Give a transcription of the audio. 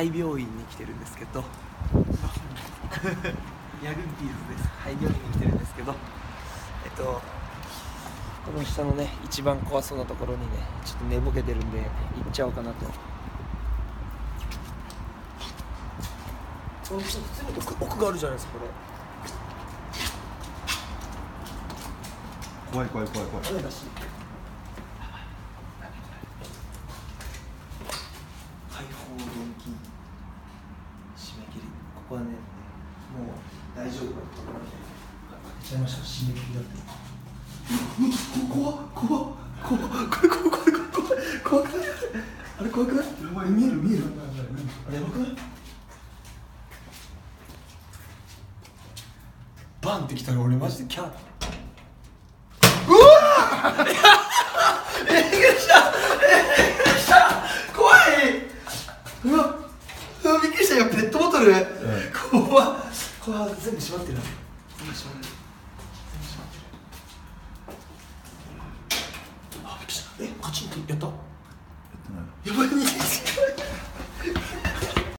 廃病院に来てるんですけど。ヤグンピーズです。廃病院に来てるんですけど。えっとこの下のね一番怖そうなところにねちょっと寝ぼけてるんで行っちゃおうかなと。普通に奥奥があるじゃないですかこれ。怖い怖い怖い怖い雨だし開放電気締め切りここはねもう大丈夫かところで開けちゃいました締め切りだって怖っ怖っ怖っこれ怖い怖い怖い怖い怖くないあれ怖くないやばい見える見えるあれやばくないバンってきたら俺マジでキャー怖いうわうわびっくりしたよペットボトル、怖っ怖っ全部閉まってる全部閉まってる。全部閉まってる。あびっくりした。えカチンってやったやばい。に